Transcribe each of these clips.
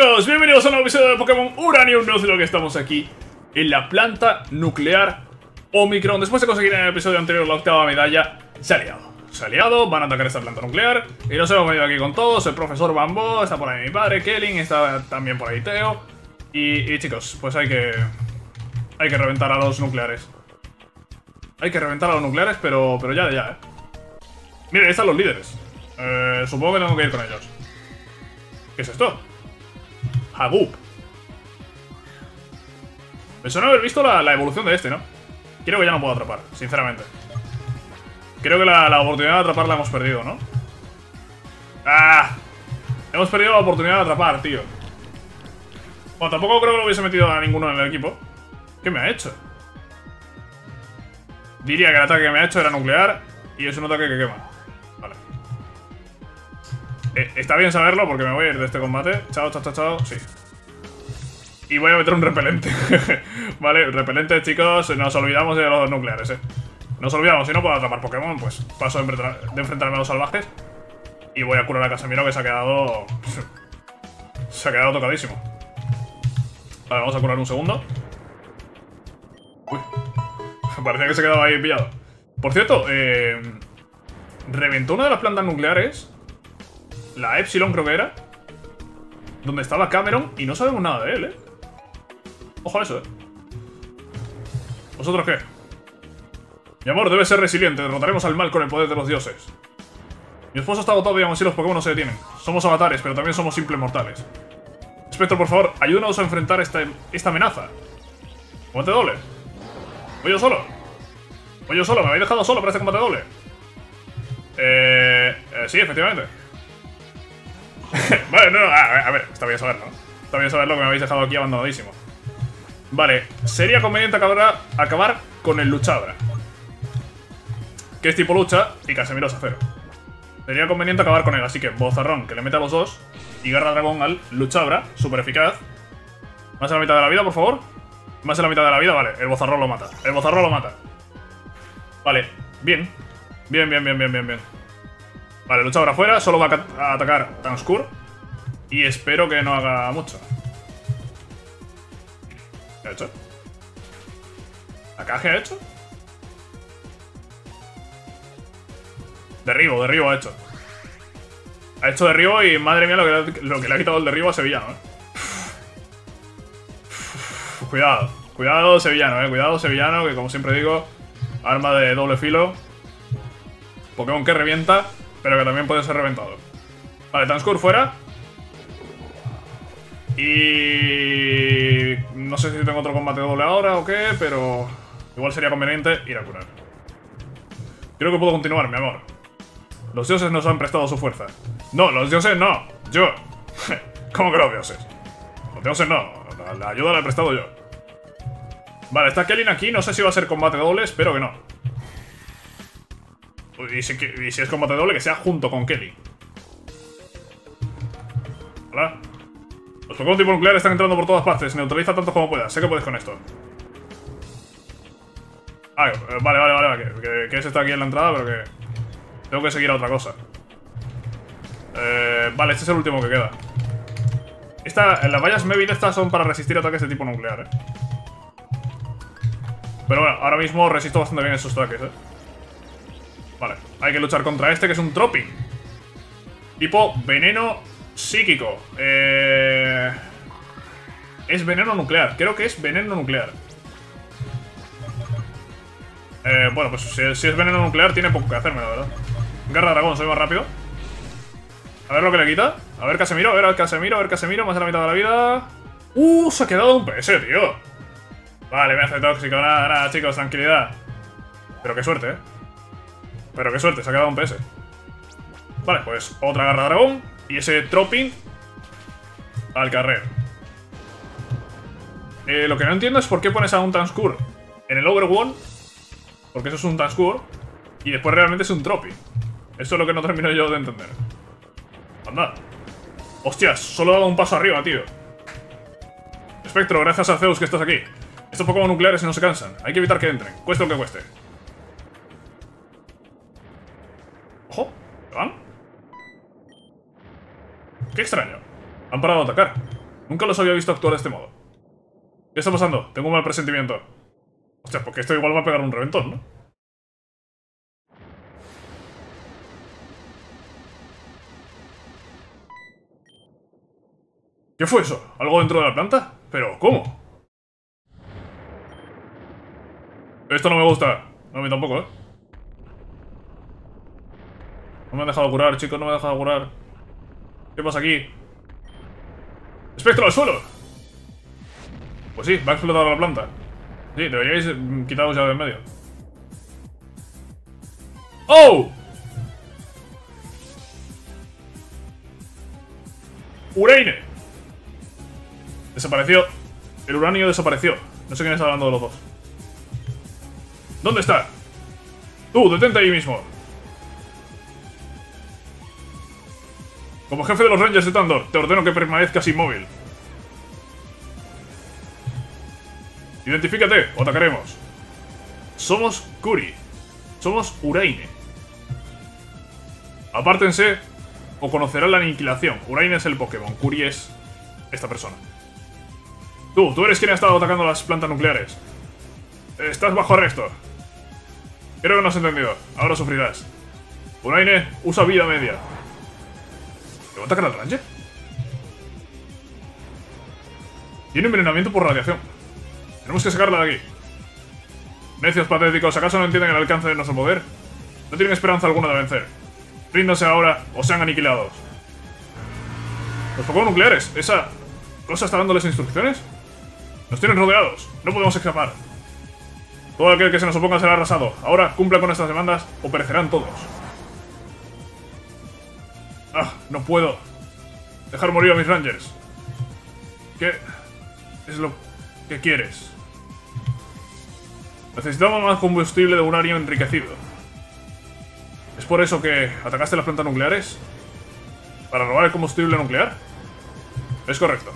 chicos, bienvenidos a un nuevo episodio de Pokémon Uranium lo que estamos aquí en la planta nuclear Omicron. Después de conseguir en el episodio anterior la octava medalla, se ha liado. Se ha liado, van a atacar esta planta nuclear y nos hemos venido aquí con todos. El profesor Bambo, está por ahí mi padre, Kelling, está también por ahí Teo. Y, chicos, pues hay que... Hay que reventar a los nucleares. Hay que reventar a los nucleares, pero, pero ya de ya, eh. Miren, están los líderes. Eh, supongo que tengo que ir con ellos. ¿Qué es esto? Hagoop. Me suena haber visto la, evolución de este, ¿no? Creo que ya no puedo atrapar, sinceramente. Creo que la, oportunidad de atrapar la hemos perdido, ¿no? ¡Ah! Hemos perdido la oportunidad de atrapar, tío. Bueno, tampoco creo que lo hubiese metido a ninguno en el equipo. ¿Qué me ha hecho? Diría que el ataque que me ha hecho era nuclear y es un ataque que quema. Vale. Eh, está bien saberlo porque me voy a ir de este combate. Chao, chao, chao, chao. Sí. Y voy a meter un repelente. vale, repelente, chicos. Nos olvidamos de los nucleares, eh. Nos olvidamos. Si no puedo atrapar Pokémon, pues paso de, enfrentarme a los salvajes. Y voy a curar a Casemiro que se ha quedado... se ha quedado tocadísimo. Vale, vamos a curar un segundo. Uy. Parecía que se quedaba ahí pillado. Por cierto, eh... Reventó una de las plantas nucleares la Epsilon creo que era. Donde estaba Cameron y no sabemos nada de él, ¿eh? Ojo a eso, ¿eh? ¿Vosotros qué? Mi amor, debe ser resiliente. Derrotaremos al mal con el poder de los dioses. Mi esposo está agotado y aún así los Pokémon no se detienen. Somos avatares, pero también somos simples mortales. Espectro, por favor, ayúdanos a enfrentar esta, esta amenaza. ¿Combate doble? ¿Voy yo solo? ¿Voy yo solo? ¿Me habéis dejado solo para este combate doble? Eh, eh sí, efectivamente. vale, no, no, a, ver, está bien saberlo. Está bien saberlo que me habéis dejado aquí abandonadísimo. Vale, sería conveniente acabar, con el Luchabra. Que es tipo lucha y Casemiro es acero. Sería conveniente acabar con él, así que Bozarrón, que le mete a los dos. Y Garra Dragón al Luchabra, súper eficaz. Más de la mitad de la vida, por favor. Más de la mitad de la vida, vale. El Bozarrón lo mata. El Bozarrón lo mata. Vale, bien. Bien, bien, bien, bien, bien, bien. Vale, lucha ahora afuera, solo va a, atacar Tanskur. Y espero que no haga mucho. ¿Qué ha hecho? ¿Acá qué ha hecho? Derribo, derribo ha hecho. Ha hecho derribo y madre mía lo que, lo que le ha quitado el derribo a Sevillano, ¿eh? Cuidado, cuidado Sevillano, eh. Cuidado Sevillano, que como siempre digo, arma de doble filo. Pokémon que revienta. Pero que también puede ser reventado. Vale, Transcur fuera. Y... No sé si tengo otro combate doble ahora o qué, pero... Igual sería conveniente ir a curar. Creo que puedo continuar, mi amor. Los dioses nos han prestado su fuerza. No, los dioses no. Yo. ¿Cómo que los dioses? Los dioses no. La, ayuda la he prestado yo. Vale, está Kellin aquí. No sé si va a ser combate doble. Espero que no. Y si, es combate doble, que sea junto con Kelly. Hola. Los Pokémon tipo nuclear están entrando por todas partes. Neutraliza tanto como puedas. Sé que puedes con esto. Ah, eh, vale, vale, vale. Que, que, ese está aquí en la entrada, pero que... Tengo que seguir a otra cosa. Eh, vale, este es el último que queda. Esta, las vallas Mevin estas son para resistir ataques de tipo nuclear, eh. Pero bueno, ahora mismo resisto bastante bien esos ataques, eh. Vale, hay que luchar contra este que es un Tropping. Tipo veneno psíquico. Eh... Es veneno nuclear. Creo que es veneno nuclear. Eh, bueno, pues si, es veneno nuclear tiene poco que hacerme, la verdad. Garra dragón, soy más rápido. A ver lo que le quita. A ver Casemiro, a ver Casemiro, a ver Casemiro, más de la mitad de la vida. ¡Uh! Se ha quedado un PS, tío. Vale, me hace tóxico. Nada, nada, chicos, tranquilidad. Pero qué suerte, eh. Pero qué suerte, se ha quedado un PS. Vale, pues otra garra dragón. Y ese Tropping al carrer. Eh, lo que no entiendo es por qué pones a un Tanskur en el Overwall. Porque eso es un Tanskur. Y después realmente es un Tropping. Eso es lo que no termino yo de entender. Anda. Hostias, solo he dado un paso arriba, tío. Espectro, gracias a Zeus que estás aquí. Estos Pokémon nucleares no se cansan. Hay que evitar que entren, cueste lo que cueste. ¡Ojo! van? ¡Qué extraño! Han parado de atacar. Nunca los había visto actuar de este modo. ¿Qué está pasando? Tengo un mal presentimiento. Hostia, porque esto igual va a pegar un reventón, ¿no? ¿Qué fue eso? ¿Algo dentro de la planta? ¿Pero cómo? Esto no me gusta. No, a mí tampoco, ¿eh? No me han dejado curar, chicos, no me han dejado curar. ¿Qué pasa aquí? ¡Espectro al suelo! Pues sí, va a explotar la planta. Sí, deberíais mm, quitaros ya en medio. ¡Oh! ¡Ureine! Desapareció. El uranio desapareció. No sé quién está hablando de los dos. ¿Dónde está? Tú, detente ahí mismo. Como jefe de los Rangers de Tandor, te ordeno que permanezcas inmóvil. Identifícate o atacaremos. Somos Kuri. Somos Uraine. Apártense o conocerán la aniquilación. Uraine es el Pokémon, Kuri es esta persona. Tú, tú eres quien ha estado atacando las plantas nucleares. Estás bajo arresto. Creo que no has entendido. Ahora sufrirás. Uraine usa vida media. ¿Le va a atacar? Tiene envenenamiento por radiación. Tenemos que sacarla de aquí. Necios patéticos, ¿acaso no entienden el alcance de nuestro poder? No tienen esperanza alguna de vencer. Ríndanse ahora o sean aniquilados. Los Pokémon nucleares, ¿esa cosa está dándoles instrucciones? Nos tienen rodeados, no podemos escapar. Todo aquel que se nos oponga será arrasado. Ahora cumpla con nuestras demandas o perecerán todos. Ah, no puedo. Dejar morir a mis Rangers. ¿Qué es lo que quieres? Necesitamos más combustible de uranio enriquecido. ¿Es por eso que atacaste las plantas nucleares? ¿Para robar el combustible nuclear? Es correcto.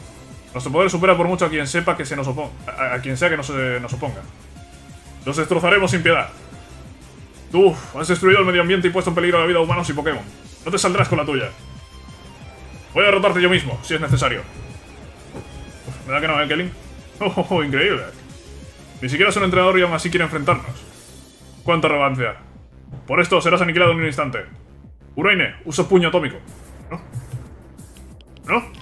Nuestro poder supera por mucho a quien sepa que se nos oponga. A, quien sea que nos, nos oponga. Los destrozaremos sin piedad. Tú has destruido el medio ambiente y puesto en peligro la vida de humanos y Pokémon. No te saldrás con la tuya. Voy a derrotarte yo mismo, si es necesario. ¿Verdad que no, eh, Kelly? Oh, oh, increíble. Ni siquiera es un entrenador y aún así quiere enfrentarnos. ¡Cuánta arrogancia! Por esto serás aniquilado en un instante. Uraine, usa puño atómico. ¿No? ¿No?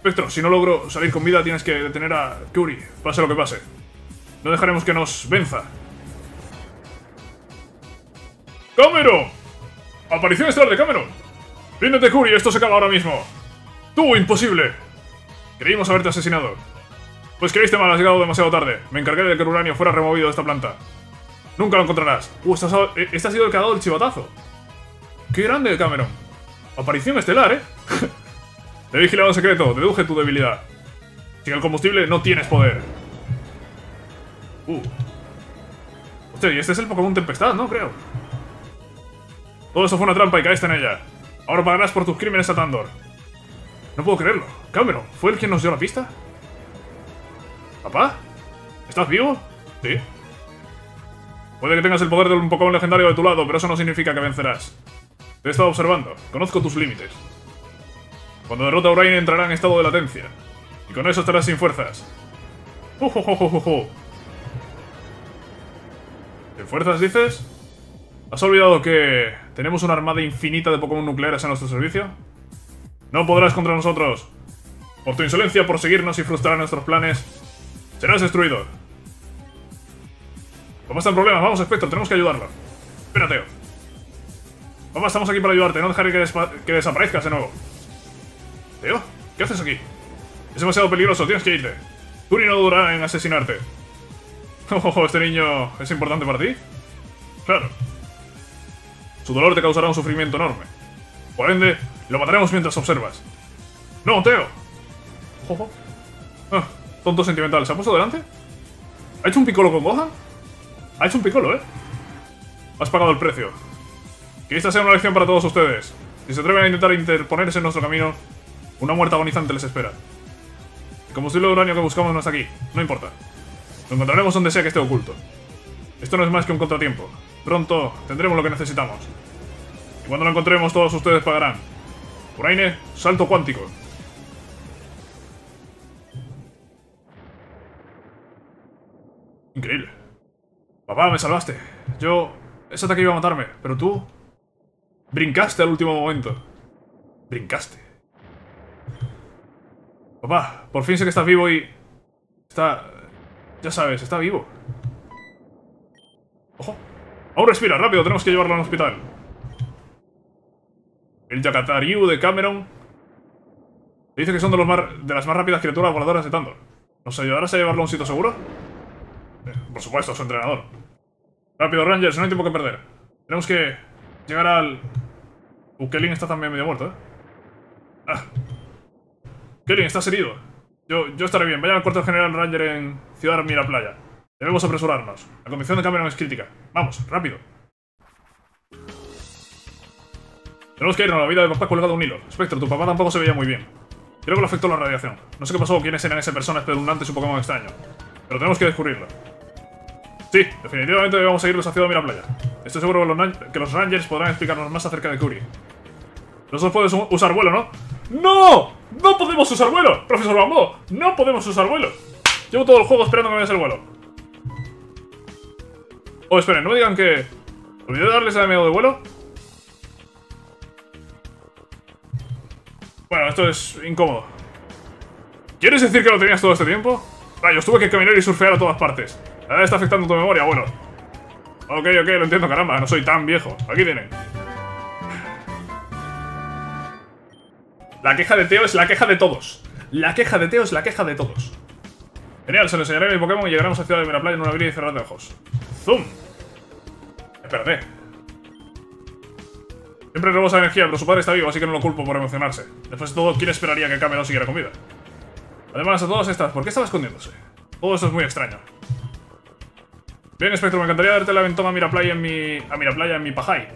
Spectro, si no logro salir con vida tienes que detener a Curie, pase lo que pase. No dejaremos que nos venza. ¡Cameron! ¡Aparición estelar de Cameron! ¡Ríndete, Curie! Esto se acaba ahora mismo. ¡Tú, imposible! Creímos haberte asesinado. Pues creíste mal, has llegado demasiado tarde. Me encargué de que el uranio fuera removido de esta planta. Nunca lo encontrarás. Uh, eh, este ha sido el que ha dado el chivatazo. ¡Qué grande, Cameron! Aparición estelar, ¿eh? Te he vigilado en secreto, deduje tu debilidad. Sin el combustible no tienes poder. Uh. Hostia, y este es el Pokémon Tempestad, ¿no? Creo. Todo eso fue una trampa y caíste en ella. Ahora pagarás por tus crímenes a. No puedo creerlo. Cameron, ¿fue el quien nos dio la pista? ¿Papá? ¿Estás vivo? Sí. Puede que tengas el poder de un Pokémon legendario de tu lado, pero eso no significa que vencerás. Te he estado observando. Conozco tus límites. Cuando derrota a Urain entrará en estado de latencia. Y con eso estarás sin fuerzas. ¡Oh, ¿Sin fuerzas dices? ¿Has olvidado que tenemos una armada infinita de Pokémon nucleares a nuestro servicio? No podrás contra nosotros. Por tu insolencia, por seguirnos y frustrar nuestros planes, Serás destruido. Papá está en problemas. Vamos, Spectre. Tenemos que ayudarlo. Espérate. Papá, estamos aquí para ayudarte. No dejaré que, que desaparezcas de nuevo. Teo, ¿qué haces aquí? Es demasiado peligroso. Tienes que irte. Turi no durará en asesinarte. Oh, ¿este niño es importante para ti? Claro. Su dolor te causará un sufrimiento enorme. Por ende, lo mataremos mientras observas. ¡No, Teo! Ojo. Ah, Tonto sentimental. ¿Se ha puesto delante? ¿Ha hecho un picolo con Gohan? Ha hecho un picolo, ¿eh? Has pagado el precio. Que esta sea una lección para todos ustedes. Si se atreven a intentar interponerse en nuestro camino, una muerte agonizante les espera. El combustible de uranio que buscamos no está aquí. No importa. Lo encontraremos donde sea que esté oculto. Esto no es más que un contratiempo. Pronto tendremos lo que necesitamos. Y cuando lo encontremos todos ustedes pagarán. Uraine, salto cuántico. Increíble. Papá, me salvaste. Yo... Ese ataque iba a matarme, pero tú... Brincaste al último momento. Brincaste. Papá, por fin sé que estás vivo y... Está... Ya sabes, está vivo. ¡Aún respira! ¡Rápido! Tenemos que llevarlo al hospital. El Yakatariu de Cameron dice que son de, los de las más rápidas criaturas voladoras de Tandor. ¿Nos ayudarás a llevarlo a un sitio seguro? Eh, por supuesto, su entrenador. Rápido, Rangers, no hay tiempo que perder. Tenemos que llegar al... Uh, Kelly está también medio muerto, ¿eh? Ah. Kelly, estás herido. Yo, yo estaré bien. Vaya al cuartel general Ranger en Ciudad Mira Playa. Debemos apresurarnos. La condición de Cameron es crítica. Vamos, rápido. Tenemos que irnos. La vida de papá colgado un hilo. Spectre, tu papá tampoco se veía muy bien. Creo que lo afectó la radiación. No sé qué pasó o quiénes eran esa persona espeluznante y su Pokémon extraño. Pero tenemos que descubrirlo. Sí, definitivamente debemos seguirlos hacia Mira Playa. Estoy seguro que los, Rangers podrán explicarnos más acerca de Curry. No puedes usar vuelo, ¿no? ¡No! ¡No podemos usar vuelo! ¡Profesor Bambo! ¡No podemos usar vuelo! Llevo todo el juego esperando que me des el vuelo. Oh, esperen, no me digan que... ¿Olvidé darles el amigo de vuelo? Bueno, esto es incómodo. ¿Quieres decir que lo tenías todo este tiempo? Rayos, tuve que caminar y surfear a todas partes. Ahora está afectando tu memoria, bueno. Ok, ok, lo entiendo, caramba, no soy tan viejo. Aquí tienen. La queja de Teo es la queja de todos. La queja de Teo es la queja de todos. Genial, se lo enseñaré a mi Pokémon y llegaremos a Ciudad de Miraplaya en una abrir y cerrar de ojos. ¡Zoom! Espérate. Siempre rebosa energía, pero su padre está vivo, así que no lo culpo por emocionarse. Después de todo, ¿quién esperaría que Cameron siguiera con vida? Además, a todas estas, ¿por qué estaba escondiéndose? Todo esto es muy extraño. Bien, Spectrum, me encantaría darte la ventona a Miraplaya en mi... a Miraplaya en mi Pajai.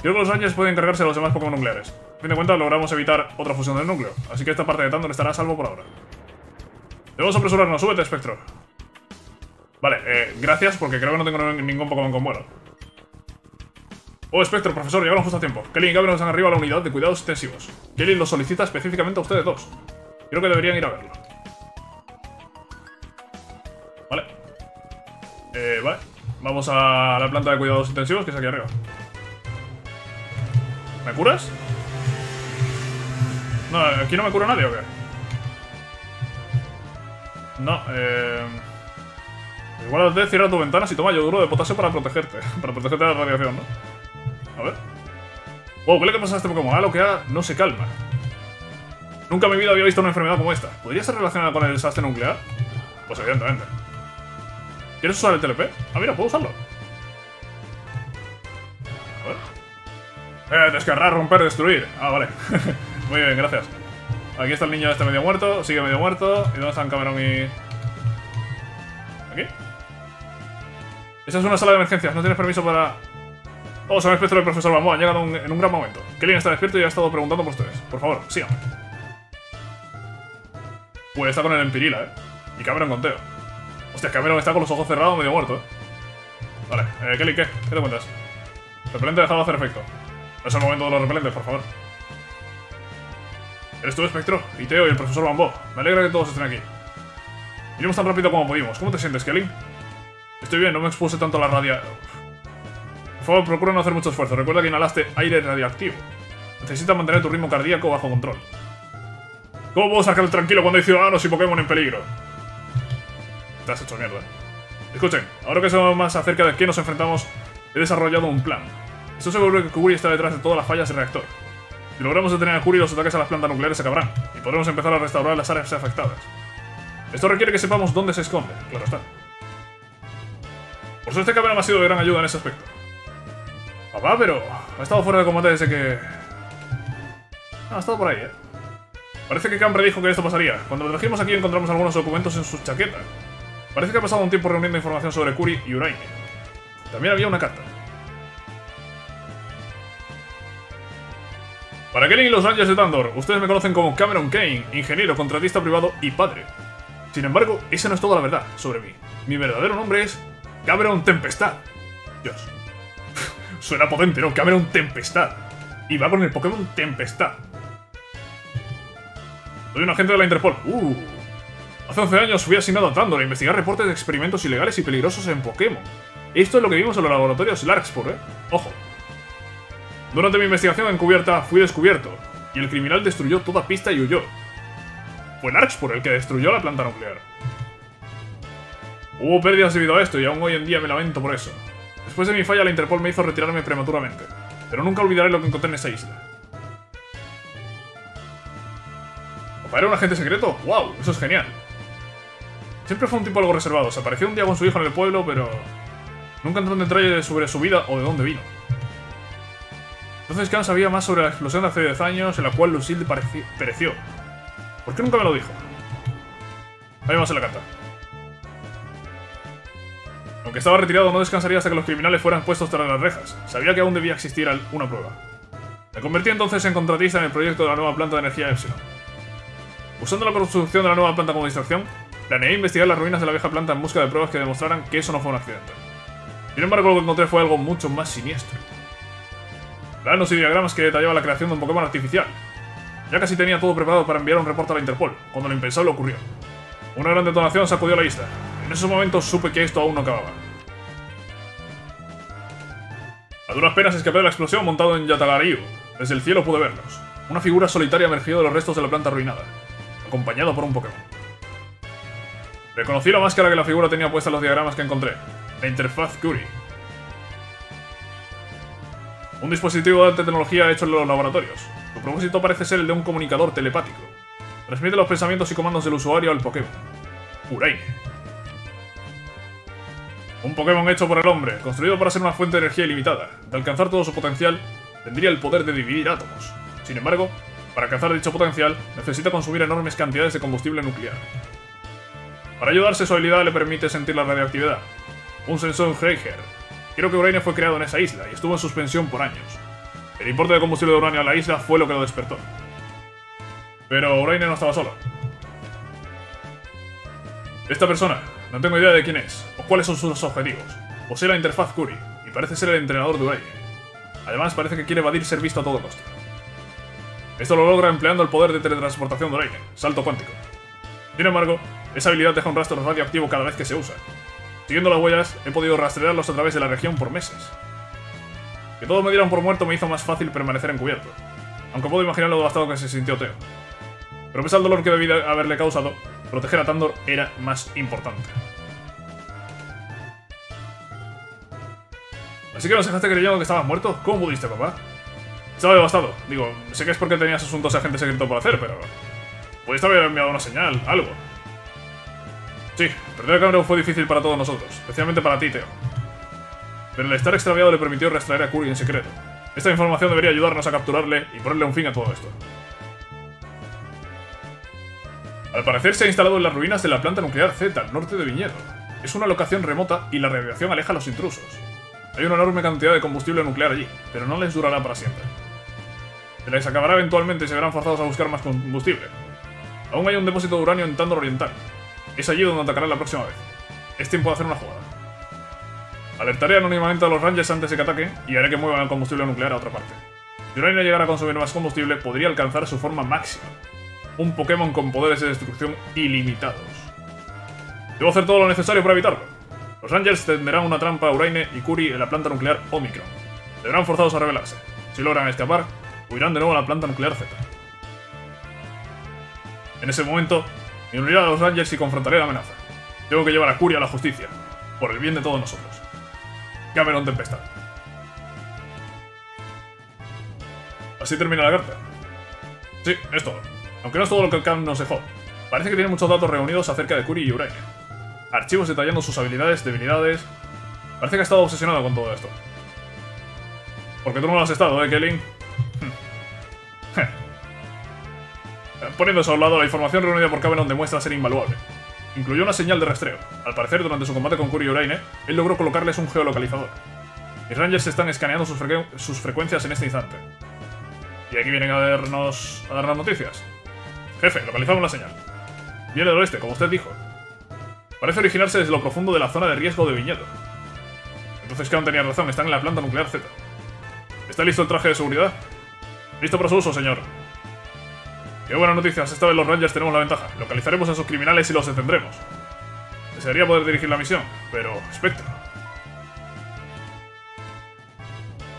Creo que los Rangers pueden encargarse de los demás Pokémon nucleares. A fin de cuentas, logramos evitar otra fusión del núcleo, así que esta parte de Tandor estará a salvo por ahora. Debemos apresurarnos, súbete, Spectro. Vale, eh, gracias, porque creo que no tengo ningún Pokémon con vuelo. Oh, Spectro, profesor, llegaron justo a tiempo. Kelly y Gabriel están arriba a la unidad de cuidados intensivos. Kelly lo solicita específicamente a ustedes dos. Creo que deberían ir a verlo. Vale. Eh, vale. Vamos a la planta de cuidados intensivos, que es aquí arriba. ¿Me curas? No, aquí no me cura nadie, ¿o qué? No, eh... Igual cierra tus ventanas y toma yoduro de potasio para protegerte. para protegerte de la radiación, ¿no? A ver. Wow, ¿qué le pasa a este Pokémon? A lo que haga, no se calma. Nunca en mi vida había visto una enfermedad como esta. ¿Podría ser relacionada con el desastre nuclear? Pues evidentemente. ¿Quieres usar el TLP? Ah, mira, puedo usarlo. A ver. Eh, descargar, romper, destruir. Ah, vale. Muy bien, gracias. Aquí está el niño este medio muerto, sigue medio muerto. ¿Y dónde están Cameron y...? ¿Aquí? Esa es una sala de emergencias, no tienes permiso para... Oh, me espectro del profesor Bambo, han llegado en un gran momento. Kelly está despierto y ha estado preguntando por ustedes. Por favor, síganme. Pues está con el Empirila, ¿eh? Y Cameron con Teo. Hostia, Cameron está con los ojos cerrados, medio muerto, ¿eh? Vale, eh, Kelly, ¿qué? ¿Qué te cuentas? Repelente ha dejado de hacer efecto. No es el momento de los repelentes, por favor. Eres tú, Espectro, y Teo y el profesor Bambo. Me alegra que todos estén aquí. Iremos tan rápido como pudimos. ¿Cómo te sientes, Kelly? Estoy bien, no me expuse tanto a la radia... Por favor, procura no hacer mucho esfuerzo. Recuerda que inhalaste aire radioactivo. Necesitas mantener tu ritmo cardíaco bajo control. ¿Cómo puedo sacar tranquilo cuando hay ciudadanos y Pokémon en peligro? Te has hecho mierda. Escuchen, ahora que sabemos más acerca de qué nos enfrentamos, he desarrollado un plan. Estoy seguro que Kuri está detrás de todas las fallas del reactor. Si logramos detener a Kuri, los ataques a las plantas nucleares se acabarán, y podremos empezar a restaurar las áreas afectadas. Esto requiere que sepamos dónde se esconde, claro está. Por suerte, Cameron ha sido de gran ayuda en ese aspecto. Papá, pero ha estado fuera de combate desde que... ha estado por ahí, ¿eh? Parece que Cam dijo que esto pasaría. Cuando lo trajimos aquí encontramos algunos documentos en su chaqueta. Parece que ha pasado un tiempo reuniendo información sobre Kuri y Uraine. También había una carta. Para Kelly y los Rangers de Tandor, ustedes me conocen como Cameron Kane, ingeniero, contratista privado y padre. Sin embargo, esa no es toda la verdad sobre mí. Mi verdadero nombre es Cameron Tempestad. Dios. Suena potente, ¿no? Cameron Tempestad. Y va con el Pokémon Tempestad. Soy un agente de la Interpol. Uh. Hace 11 años fui asignado a Tandor a investigar reportes de experimentos ilegales y peligrosos en Pokémon. Esto es lo que vimos en los laboratorios Larkspur, ¿eh? Ojo. Durante mi investigación encubierta fui descubierto, y el criminal destruyó toda pista y huyó. Fue Larkspur el que destruyó la planta nuclear. Hubo pérdidas debido a esto y aún hoy en día me lamento por eso. Después de mi falla la Interpol me hizo retirarme prematuramente, pero nunca olvidaré lo que encontré en esa isla. ¿Era un agente secreto? ¡Wow! Eso es genial. Siempre fue un tipo algo reservado. Se apareció un día con su hijo en el pueblo, pero... Nunca entró en detalle sobre su vida o de dónde vino. Entonces Khan sabía más sobre la explosión de hace 10 años en la cual Lucille pereció. ¿Por qué nunca me lo dijo? Ahí vamos en la carta. Aunque estaba retirado, no descansaría hasta que los criminales fueran puestos tras las rejas. Sabía que aún debía existir una prueba. Me convertí entonces en contratista en el proyecto de la nueva planta de energía Epsilon. Usando la construcción de la nueva planta como distracción, planeé investigar las ruinas de la vieja planta en busca de pruebas que demostraran que eso no fue un accidente. Sin embargo, lo que encontré fue algo mucho más siniestro. Planos y diagramas que detallaban la creación de un Pokémon artificial. Ya casi tenía todo preparado para enviar un reporte a la Interpol, cuando lo impensable ocurrió. Una gran detonación sacudió la isla. En esos momentos supe que esto aún no acababa. A duras penas escapé de la explosión montado en Yatagariu. Desde el cielo pude verlos. Una figura solitaria emergió de los restos de la planta arruinada, acompañado por un Pokémon. Reconocí la máscara que la figura tenía puesta en los diagramas que encontré. La interfaz Curie. Un dispositivo de alta tecnología hecho en los laboratorios. Su propósito parece ser el de un comunicador telepático. Transmite los pensamientos y comandos del usuario al Pokémon. Uraine. Un Pokémon hecho por el hombre, construido para ser una fuente de energía ilimitada. De alcanzar todo su potencial, tendría el poder de dividir átomos. Sin embargo, para alcanzar dicho potencial, necesita consumir enormes cantidades de combustible nuclear. Para ayudarse, su habilidad le permite sentir la radioactividad. Un sensor Geiger. Creo que Uraine fue creado en esa isla y estuvo en suspensión por años. El importe de combustible de uranio a la isla fue lo que lo despertó. Pero Uraine no estaba solo. Esta persona, no tengo idea de quién es, o cuáles son sus objetivos. Posee la interfaz Curie, y parece ser el entrenador de Uraine. Además, parece que quiere evadir ser visto a todo costo. Esto lo logra empleando el poder de teletransportación de Uraine, salto cuántico. Sin embargo, esa habilidad deja un rastro radioactivo cada vez que se usa. Siguiendo las huellas, he podido rastrearlos a través de la región por meses. Que todos me dieran por muerto me hizo más fácil permanecer encubierto, aunque puedo imaginar lo devastado que se sintió Teo. Pero pese al dolor que debía haberle causado, proteger a Tandor era más importante. Así que nos dejaste creyendo que estabas muerto. ¿Cómo pudiste, papá? Estaba devastado. Digo, sé que es porque tenías asuntos de agente secreto por hacer, pero... Pudiste haber enviado una señal, algo. Sí, perder a Cameron fue difícil para todos nosotros, especialmente para ti, Teo. Pero el estar extraviado le permitió rastrear a Curry en secreto. Esta información debería ayudarnos a capturarle y ponerle un fin a todo esto. Al parecer se ha instalado en las ruinas de la planta nuclear Z, al norte de Viñedo. Es una locación remota y la radiación aleja a los intrusos. Hay una enorme cantidad de combustible nuclear allí, pero no les durará para siempre. Se les acabará eventualmente y se verán forzados a buscar más combustible. Aún hay un depósito de uranio en Tandor Oriental, es allí donde atacarán la próxima vez. Es tiempo de hacer una jugada. Alertaré anónimamente a los Rangers antes de que ataquen y haré que muevan el combustible nuclear a otra parte. Si no llegara a consumir más combustible, podría alcanzar su forma máxima. Un Pokémon con poderes de destrucción ilimitados. Debo hacer todo lo necesario para evitarlo. Los Rangers tenderán una trampa a Uraine y Kuri en la planta nuclear Omicron. Deberán forzados a rebelarse. Si logran escapar, huirán de nuevo a la planta nuclear Z. En ese momento, me uniré a los Rangers y confrontaré la amenaza. Tengo que llevar a Curia a la justicia, por el bien de todos nosotros. Cameron Tempestad. Así termina la carta. Sí, es todo. Aunque no es todo lo que el Cam nos dejó. Parece que tiene muchos datos reunidos acerca de Curie y Uraine. Archivos detallando sus habilidades, debilidades... Parece que ha estado obsesionado con todo esto. Porque tú no lo has estado, ¿eh, Kelly? Poniendo eso a un lado, la información reunida por Cameron demuestra ser invaluable. Incluyó una señal de rastreo. Al parecer, durante su combate con Kuri y Uraine, él logró colocarles un geolocalizador. Mis Rangers están escaneando sus, frecuencias en este instante. Y aquí vienen a darnos, a darnos noticias. Jefe, localizamos la señal. Viene del oeste, como usted dijo. Parece originarse desde lo profundo de la zona de riesgo de viñedo. Entonces Cameron tenía razón, están en la planta nuclear Z. ¿Está listo el traje de seguridad? Listo para su uso, señor. Qué buenas noticias, esta vez los Rangers tenemos la ventaja. Localizaremos a esos criminales y los detendremos. Desearía poder dirigir la misión, pero... Spectro.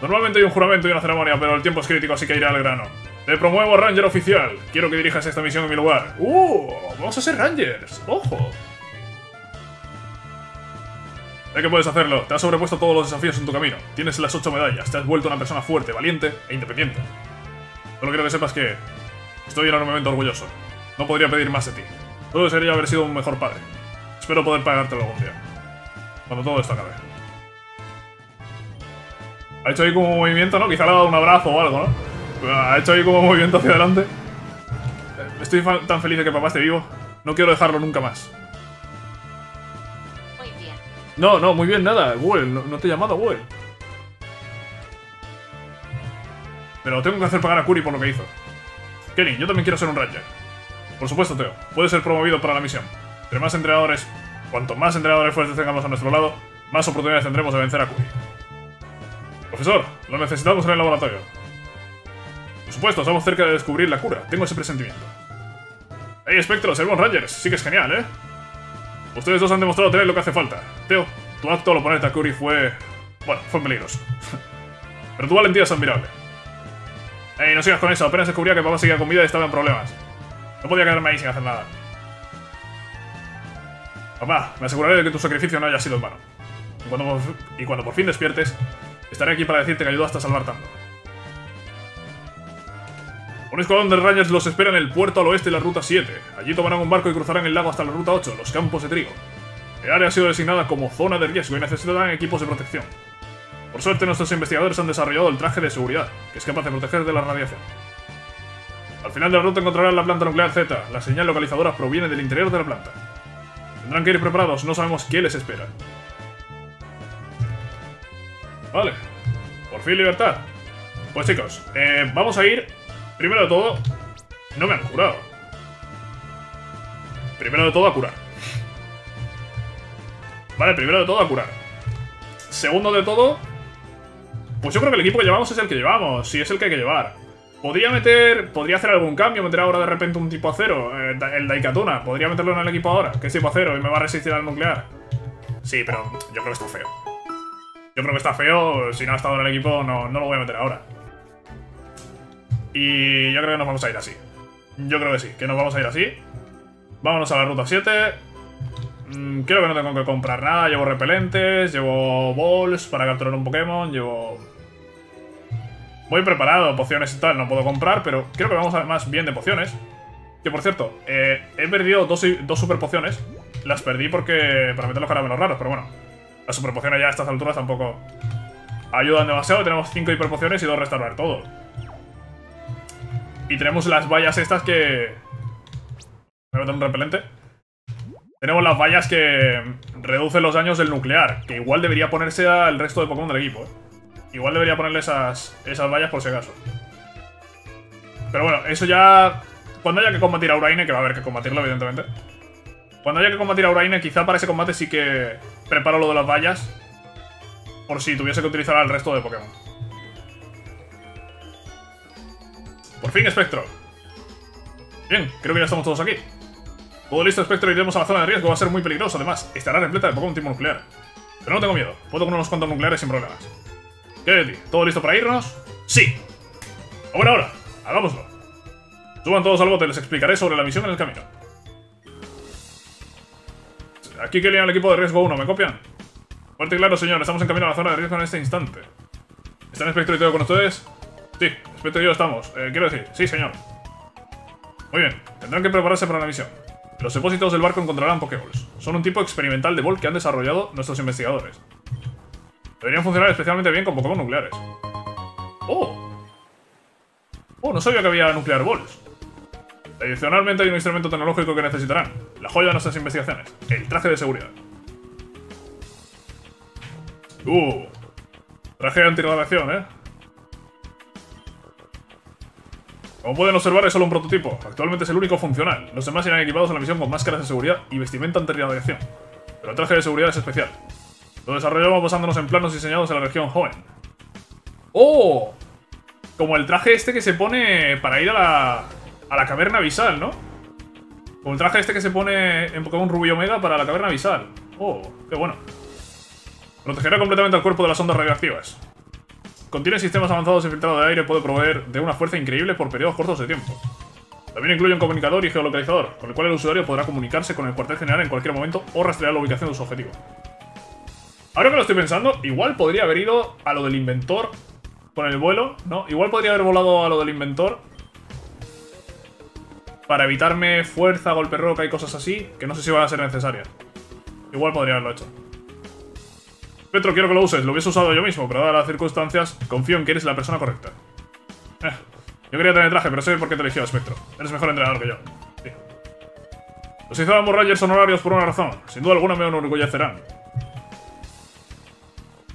Normalmente hay un juramento y una ceremonia, pero el tiempo es crítico, así que iré al grano. Te promuevo Ranger oficial. Quiero que dirijas esta misión en mi lugar. ¡Uh! Vamos a ser Rangers. ¡Ojo! Sé que puedes hacerlo. Te has sobrepuesto todos los desafíos en tu camino. Tienes las ocho medallas. Te has vuelto una persona fuerte, valiente e independiente. Solo quiero que sepas que estoy enormemente orgulloso. No podría pedir más de ti. Todo sería haber sido un mejor padre. Espero poder pagártelo algún día. Cuando todo esto acabe. Ha hecho ahí como un movimiento, ¿no? Quizá le ha dado un abrazo o algo, ¿no? Ha hecho ahí como un movimiento hacia adelante. Estoy tan feliz de que papá esté vivo. No quiero dejarlo nunca más. No, no, muy bien, nada. Google, no, te he llamado, Google. Pero tengo que hacer pagar a Curi por lo que hizo. Kenny, yo también quiero ser un Ranger. Por supuesto, Teo. Puedes ser promovido para la misión. Entre más entrenadores... Cuanto más entrenadores fuertes tengamos a nuestro lado, más oportunidades tendremos de vencer a Curi. Profesor, lo necesitamos en el laboratorio. Por supuesto, estamos cerca de descubrir la cura. Tengo ese presentimiento. Hey, Spectro, seremos Rangers. Sí que es genial, ¿eh? Ustedes dos han demostrado tener lo que hace falta. Teo, tu acto al oponerte a Curry fue... Bueno, fue peligroso. Pero tu valentía es admirable. Ey, no sigas con eso. Apenas descubría que papá seguía con vida y estaba en problemas. No podía quedarme ahí sin hacer nada. Papá, me aseguraré de que tu sacrificio no haya sido en vano. Y cuando, y cuando por fin despiertes, estaré aquí para decirte que ayudaste a salvar tanto. Un escuadrón de Rangers los espera en el puerto al oeste de la Ruta 7. Allí tomarán un barco y cruzarán el lago hasta la Ruta 8, los campos de trigo. El área ha sido designada como zona de riesgo y necesitarán equipos de protección. Por suerte, nuestros investigadores han desarrollado el traje de seguridad, que es capaz de proteger de la radiación. Al final de la ruta encontrarán la planta nuclear Z. La señal localizadora proviene del interior de la planta. Tendrán que ir preparados, no sabemos qué les espera. Vale. Por fin libertad. Pues chicos, eh, vamos a ir Primero de todo, no me han curado. Primero de todo, a curar. Vale, primero de todo, a curar. Segundo de todo, pues yo creo que el equipo que llevamos es el que llevamos. Sí, es el que hay que llevar. Podría meter... Podría hacer algún cambio, meter ahora de repente un tipo acero. Eh, el Daikatuna. Podría meterlo en el equipo ahora, que es tipo acero y me va a resistir al nuclear. Sí, pero yo creo que está feo. Yo creo que está feo. Si no ha estado en el equipo, no, no lo voy a meter ahora. Y yo creo que nos vamos a ir así. Yo creo que sí, que nos vamos a ir así. Vámonos a la ruta 7. Mm, creo que no tengo que comprar nada. Llevo repelentes, llevo balls para capturar un Pokémon, llevo... Voy preparado, pociones y tal, no puedo comprar, pero creo que vamos además bien de pociones. Que por cierto, eh, he perdido dos, dos super pociones. Las perdí porque para meter los caramelos raros, pero bueno. Las super pociones ya a estas alturas tampoco ayudan demasiado. Tenemos 5 hiperpociones y dos restaurar todo. Y tenemos las vallas estas que... Meter un repelente. Tenemos las vallas que reducen los daños del nuclear, que igual debería ponerse al resto de Pokémon del equipo. ¿eh? Igual debería ponerle esas, esas vallas por si acaso. Pero bueno, eso ya... Cuando haya que combatir a Uraine, que va a haber que combatirlo, evidentemente. Cuando haya que combatir a Uraine, quizá para ese combate sí que preparo lo de las vallas. Por si tuviese que utilizar al resto de Pokémon. Por fin, Espectro. Bien, creo que ya estamos todos aquí. Todo listo, Espectro, iremos a la zona de riesgo. Va a ser muy peligroso, además. Estará repleta de Pokémon tipo nuclear. Pero no tengo miedo. Puedo con unos cuantos nucleares sin problemas. ¿Qué? ¿Todo listo para irnos? ¡Sí! A buena hora. Hagámoslo. Suban todos al bote, les explicaré sobre la misión en el camino. Aquí que al equipo de riesgo 1, ¿me copian? Fuerte y claro, señor, estamos en camino a la zona de riesgo en este instante. ¿Están Espectro y todo con ustedes? Sí, Spectro y yo estamos. Eh, quiero decir, sí, señor. Muy bien, tendrán que prepararse para la misión. Los depósitos del barco encontrarán Pokéballs. Son un tipo experimental de ball que han desarrollado nuestros investigadores. Deberían funcionar especialmente bien con Pokémon nucleares. ¡Oh! ¡Oh, no sabía que había nuclear balls! Adicionalmente hay un instrumento tecnológico que necesitarán. La joya de nuestras investigaciones. El traje de seguridad. ¡Uh! Traje antirradiación, ¿eh? Como pueden observar, es solo un prototipo. Actualmente es el único funcional. Los demás irán equipados en la misión con máscaras de seguridad y vestimenta antirradiación. Pero el traje de seguridad es especial. Lo desarrollamos basándonos en planos diseñados en la región joven. ¡Oh! Como el traje este que se pone para ir a la... a la caverna visal, ¿no? Como el traje este que se pone en Pokémon Rubio Omega para la caverna visal. Oh, qué bueno. Protegerá completamente al cuerpo de las ondas radioactivas. Contiene sistemas avanzados de filtrado de aire, puede proveer de una fuerza increíble por periodos cortos de tiempo. También incluye un comunicador y geolocalizador, con el cual el usuario podrá comunicarse con el cuartel general en cualquier momento o rastrear la ubicación de su objetivo. Ahora que lo estoy pensando, igual podría haber ido a lo del inventor con el vuelo, ¿no? Igual podría haber volado a lo del inventor para evitarme fuerza, golpe roca y cosas así, que no sé si van a ser necesarias. Igual podría haberlo hecho. Petro, quiero que lo uses. Lo hubiese usado yo mismo, pero dadas las circunstancias, confío en que eres la persona correcta. Eh, yo quería tener traje, pero sé por qué te eligió, Spectro. Eres mejor entrenador que yo. Sí. Los hicimos Rangers honorarios por una razón. Sin duda alguna me enorgullecerán.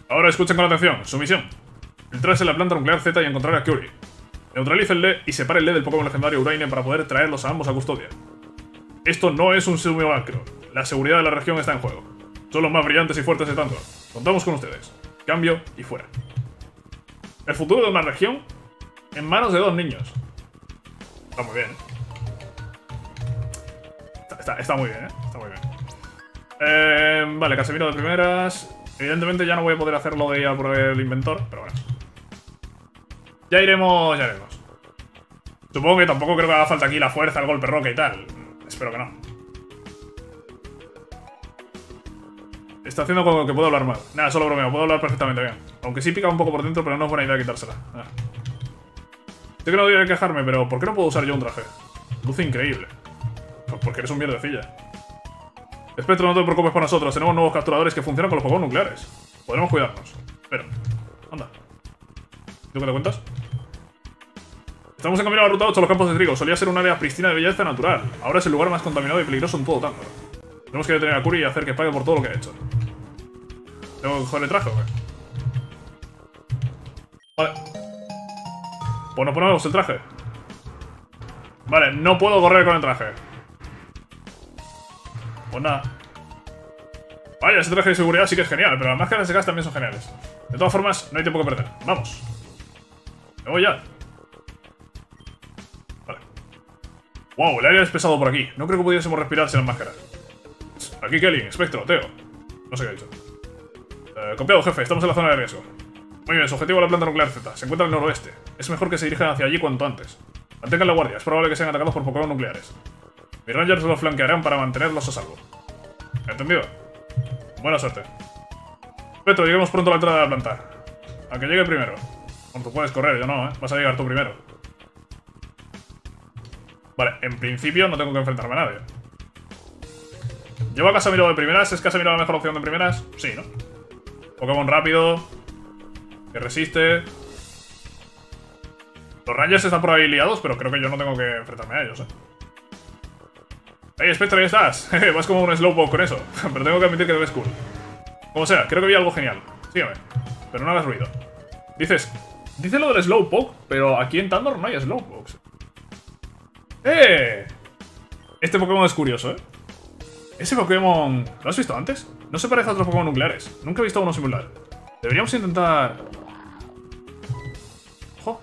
Ahora escuchen con atención. Su misión. Filtrarse en la planta nuclear Z y encontrar a Curie. Neutralícenle y sepárenle del Pokémon legendario Uraine para poder traerlos a ambos a custodia. Esto no es un simulacro. La seguridad de la región está en juego. Son los más brillantes y fuertes de tanto. Contamos con ustedes. Cambio y fuera. El futuro de una región en manos de dos niños. Está muy bien. Está, muy bien, ¿eh? Está muy bien. Eh, vale, Casemiro de primeras. Evidentemente ya no voy a poder hacerlo de ir a por el inventor, pero bueno. Ya iremos, ya iremos. Supongo que tampoco creo que haga falta aquí la fuerza, el golpe roca y tal. Espero que no. Está haciendo como que puedo hablar mal. Nada, solo bromeo, puedo hablar perfectamente bien. Aunque sí pica un poco por dentro, pero no es buena idea quitársela. Ah. Sé que no debería quejarme, pero ¿por qué no puedo usar yo un traje? Luce increíble. Porque eres un mierdecilla. Espectro, no te preocupes por nosotros. Tenemos nuevos capturadores que funcionan con los Pokémon nucleares. Podremos cuidarnos. Pero, anda. ¿Tú qué te cuentas? Estamos en camino a la ruta 8 los campos de trigo. Solía ser un área pristina de belleza natural. Ahora es el lugar más contaminado y peligroso en todo tanto. Tenemos que detener a Curi y hacer que pague por todo lo que ha hecho. ¿Tengo que coger el traje o? Vale. Pues nos ponemos el traje. Vale, no puedo correr con el traje. Pues nada. Vaya, ese traje de seguridad sí que es genial, pero las máscaras de gas también son geniales. De todas formas, no hay tiempo que perder. Vamos. Me voy ya. Vale. Wow, el aire es pesado por aquí. No creo que pudiésemos respirar sin las máscaras. Aquí Kelly, Espectro, Teo. No sé qué ha dicho. Eh, copiado, jefe. Estamos en la zona de riesgo. Muy bien, su objetivo es la planta nuclear Z. Se encuentra al noroeste. Es mejor que se dirijan hacia allí cuanto antes. Mantengan la guardia. Es probable que sean atacados por Pokémon nucleares. Mis Rangers los flanquearán para mantenerlos a salvo. ¿Entendido? Buena suerte. Petro, lleguemos pronto a la entrada de la planta. A que llegue primero. Bueno, tú puedes correr, yo no, ¿eh? Vas a llegar tú primero. Vale, en principio no tengo que enfrentarme a nadie. ¿Llevo a Casemiro de primeras? ¿Es Casemiro la mejor opción de primeras? Sí, ¿no? Pokémon rápido. Que resiste. Los Rangers están por ahí liados, pero creo que yo no tengo que enfrentarme a ellos, ¿eh? ¡Hey, Spectre, ahí estás! Vas como un Slowpoke con eso. Pero tengo que admitir que te ves cool. Como sea, creo que vi algo genial. Sígueme. Pero no hagas ruido. Dices... Dice lo del Slowpoke, pero aquí en Tandor no hay Slowpokes. ¡Eh! Este Pokémon es curioso, ¿eh? Ese Pokémon... ¿Lo has visto antes? No se parece a otros Pokémon nucleares. Nunca he visto uno similar. Deberíamos intentar... ¡Ojo!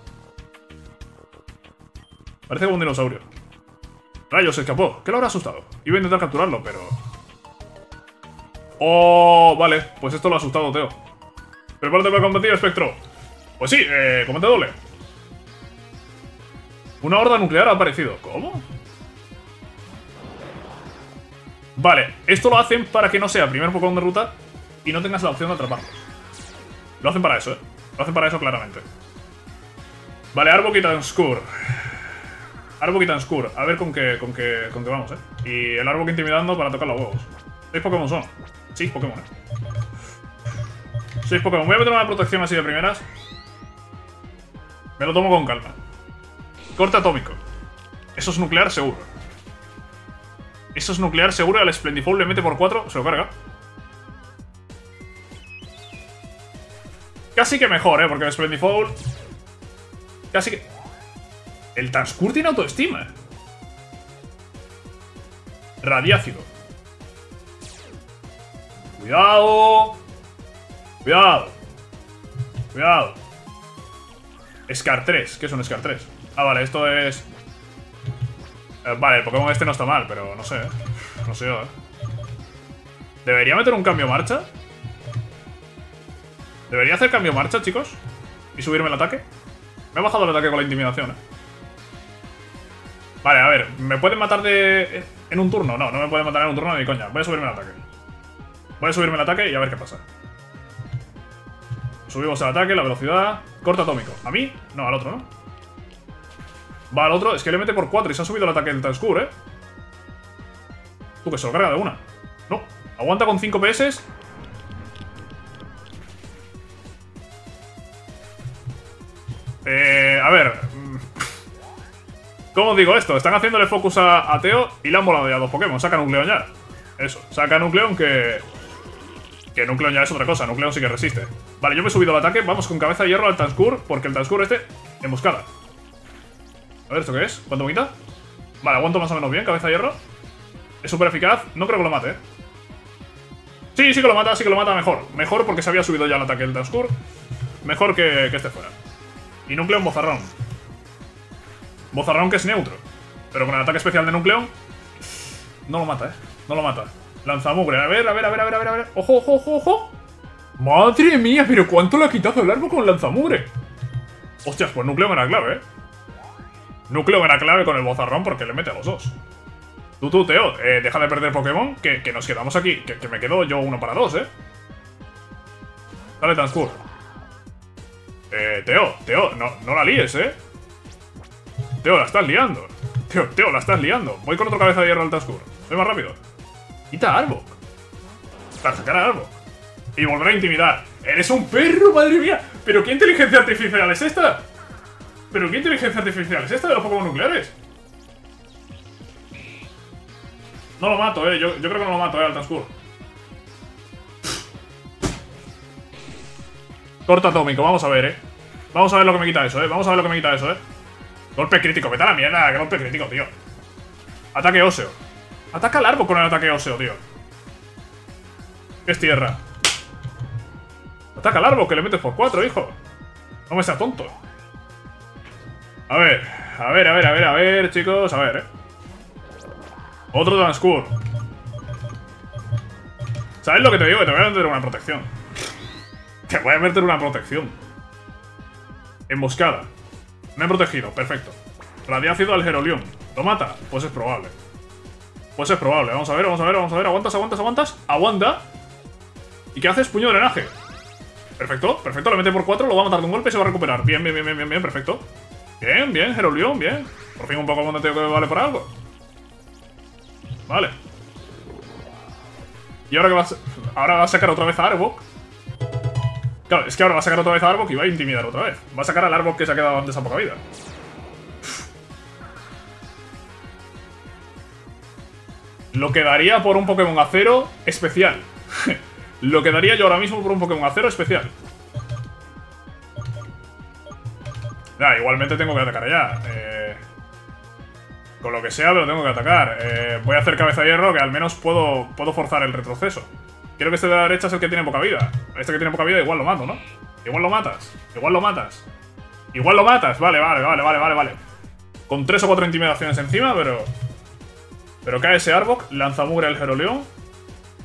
Parece como un dinosaurio. Rayos, se escapó. ¿Qué lo habrá asustado? Iba a intentar capturarlo, pero... Oh, vale. Pues esto lo ha asustado, Teo. Prepárate para combatir, Espectro. Pues sí, eh, combate doble. Una horda nuclear ha aparecido. ¿Cómo? Vale, esto lo hacen para que no sea primer Pokémon de ruta y no tengas la opción de atraparlo. Lo hacen para eso, ¿eh? Lo hacen para eso claramente. Vale. Arbokitan Skur. A ver con qué, con, qué, con qué vamos, ¿eh? Y el Arbok intimidando para tocar los huevos. ¿Seis Pokémon son? Sí, Pokémon, ¿eh? Seis Pokémon. Voy a meter una protección así de primeras. Me lo tomo con calma. Corte atómico. Eso es nuclear seguro. Eso es nuclear seguro. Al Splendifold le mete por 4. Se lo carga. Casi que mejor, ¿eh? Porque el Splendifold... Casi que... El Transcur tiene autoestima. Radiácido. Cuidado. Cuidado. Cuidado. Scar 3. ¿Qué es un Scar 3? Ah, vale, esto es... Eh, vale, el Pokémon este no está mal, pero no sé, ¿eh? No sé yo, ¿eh? ¿Debería meter un cambio marcha? ¿Debería hacer cambio marcha, chicos? ¿Y subirme el ataque? Me he bajado el ataque con la intimidación, ¿eh? Vale, a ver, ¿me pueden matar de... en un turno? No, no me pueden matar en un turno ni coña. Voy a subirme el ataque. Voy a subirme el ataque y a ver qué pasa. Subimos el ataque, la velocidad... Corto atómico. ¿A mí? No, al otro, ¿no? Va al otro. Es que le mete por 4 y se ha subido el ataque del Transcur, ¿eh? Tú, que se lo carga de una. No. Aguanta con 5 PS. Eh, a ver. ¿Cómo digo esto? Están haciéndole focus a, Teo y le han volado ya dos Pokémon. Saca Nucleon ya. Eso. Saca Nucleon que... Que Nucleon ya es otra cosa. Nucleon sí que resiste. Vale, yo me he subido al ataque. Vamos con cabeza de hierro al Transcur. Porque el Transcur este... Emboscada. A ver, ¿esto qué es? ¿Cuánto bonita? Vale, aguanto más o menos bien. Cabeza de hierro. Es súper eficaz. No creo que lo mate, ¿eh? Sí, sí que lo mata, sí que lo mata mejor. Mejor porque se había subido ya el ataque del Transcur. Mejor que, que este fuera. Y Nucleon Bozarrón. Bozarrón que es neutro. Pero con el ataque especial de Nucleon... No lo mata, ¿eh? No lo mata. Lanzamugre. A ver, a ver, a ver, a ver, a ver, a ver. ¡Ojo, ojo, ojo, ojo! ¡Madre mía! ¿Pero cuánto le ha quitado el árbol con lanzamugre? Hostias, pues Nucleon era clave, ¿eh? Nucleon era clave con el Bozarrón porque le mete a los dos. Tú, tú, Teo, eh, deja de perder Pokémon, que, nos quedamos aquí. Que, me quedo yo uno para dos, ¿eh? Dale, Transcur. Eh, Teo, Teo, no, no la líes, ¿eh? Teo, la estás liando. Teo, Teo, la estás liando. Voy con otro cabeza de hierro al Transcur. Voy más rápido. Quita a Arbok. Para sacar a Arbok. Y volver a intimidar. ¡Eres un perro, madre mía! ¿Pero qué inteligencia artificial es esta? ¿Pero qué inteligencia artificial es esta de los Pokémon nucleares? No lo mato, eh. Yo, creo que no lo mato, eh, al Transcur. Corto atómico, vamos a ver, eh. Vamos a ver lo que me quita eso, eh. Vamos a ver lo que me quita eso, eh. Golpe crítico, vete a la mierda, que golpe crítico, tío. Ataque óseo. Ataca al árbol con el ataque óseo, tío. es tierra? Ataca al árbol, que le metes por cuatro, hijo. No me seas tonto. A ver, a ver, a ver, a ver, a ver, chicos, a ver, eh. Otro Transcur. ¿Sabes lo que te digo? Que te voy a meter una protección. Te voy a meter una protección. Emboscada. Me he protegido, perfecto. Radiácido al Gerolión. ¿Lo mata? Pues es probable. Pues es probable. Vamos a ver, vamos a ver, vamos a ver. Aguantas, aguantas, aguantas. Aguanta. ¿Y qué haces? Puño de drenaje. Perfecto, perfecto. Le mete por 4, lo va a matar de un golpe y se va a recuperar. Bien, bien, bien, bien, bien, perfecto. Bien, bien, Gerolión, bien. Por fin un poco de que vale por algo. Vale. ¿Y ahora que va a, ahora va a sacar otra vez a Arbok? Claro, es que ahora va a sacar otra vez a Arbok y va a intimidar otra vez. Va a sacar al Arbok que se ha quedado antes a poca vida. Lo que daría por un Pokémon acero especial. Lo que daría yo ahora mismo por un Pokémon acero especial. Ya, igualmente tengo que atacar ya. Eh... Con lo que sea, pero tengo que atacar. Eh, voy a hacer cabeza de hierro, que al menos puedo, puedo forzar el retroceso. Quiero que este de la derecha es el que tiene poca vida. Este que tiene poca vida igual lo mato, ¿no? Igual lo matas. Igual lo matas. Igual lo matas. Vale, vale, vale, vale, vale, vale. Con tres o cuatro intimidaciones encima, pero... Pero cae ese Arbok, lanzamugre el Geroleón.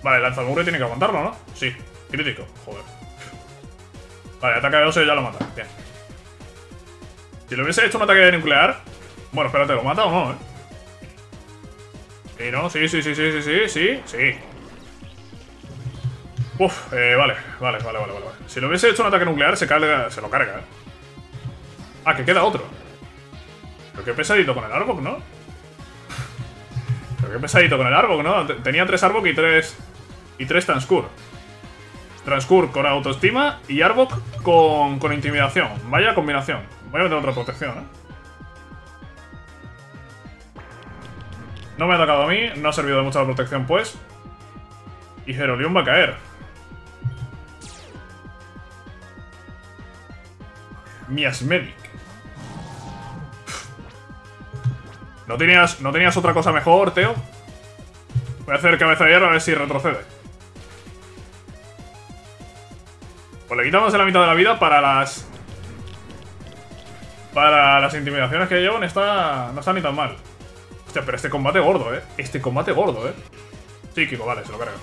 Vale, lanzamugre tiene que aguantarlo, ¿no? Sí, crítico. Joder. Vale, ataque de 2 y ya lo mata. Bien. Si le hubiese hecho un ataque nuclear... Bueno, espérate, ¿lo mata o no, eh? Sí, ¿no? Sí, sí, sí, sí, sí, sí, sí, sí. Uf, eh, vale, vale, vale, vale, vale. Si lo hubiese hecho un ataque nuclear, se, carga, se lo carga, ¿eh? Ah, que queda otro. Pero qué pesadito con el Arbok, ¿no? Pero qué pesadito con el Arbok, ¿no? Tenía tres Arbok y tres... Y tres Transcur. Transcur con autoestima y Arbok con, con intimidación. Vaya combinación. Voy a meter otra protección, ¿eh? No me ha atacado a mí, no ha servido de mucha protección, pues. Y Herolion va a caer. Miasmedic. ¿No tenías, ¿No tenías otra cosa mejor, Teo? Voy a hacer cabeza de hierro a ver si retrocede. Pues le quitamos la mitad de la vida para las... Para las intimidaciones que llevan está... no está ni tan mal. Hostia, pero este combate gordo, ¿eh? Este combate gordo, ¿eh? Psíquico, vale, se lo cargo.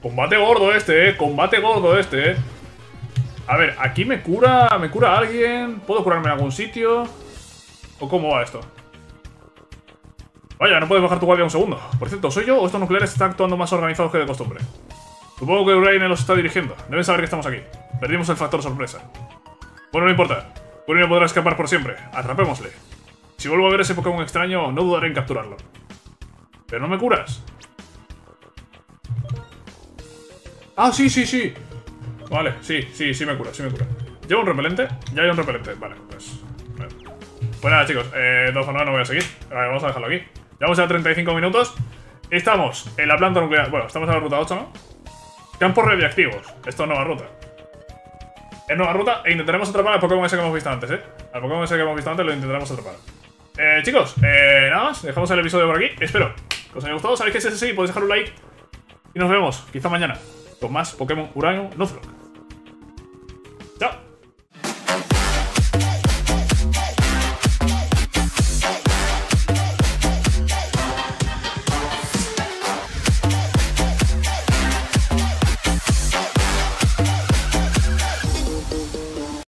Combate gordo este, ¿eh? Combate gordo este, ¿eh? A ver, aquí me cura... ¿Me cura alguien? ¿Puedo curarme en algún sitio? ¿O cómo va esto? Vaya, no puedes bajar tu guardia un segundo. Por cierto, ¿soy yo o estos nucleares están actuando más organizados que de costumbre? Supongo que Uraine los está dirigiendo. Deben saber que estamos aquí. Perdimos el factor sorpresa. Bueno, no importa. Uraine podrá escapar por siempre. Atrapémosle. Si vuelvo a ver ese Pokémon extraño, no dudaré en capturarlo. ¿Pero no me curas? Ah, sí, sí, sí. Vale, sí, sí, sí me cura, sí me cura. ¿Llevo un repelente? Ya hay un repelente. Vale, pues... Pues nada, chicos, eh, dos no voy a seguir. vamos a dejarlo aquí. Llevamos ya 35 minutos. Estamos en la planta nuclear. Bueno, estamos en la ruta 8, ¿no? Campos radiactivos. Esto es nueva ruta. Eh, en nueva ruta e intentaremos atrapar al Pokémon ese que hemos visto antes, ¿eh? Al Pokémon ese que hemos visto antes lo intentaremos atrapar. Eh, chicos, eh, nada más, dejamos el episodio por aquí. Espero que os haya gustado. Sabéis que si es así, podéis dejar un like. Y nos vemos, quizá mañana, con más Pokémon Urano Nuzlocke. ¡Chao!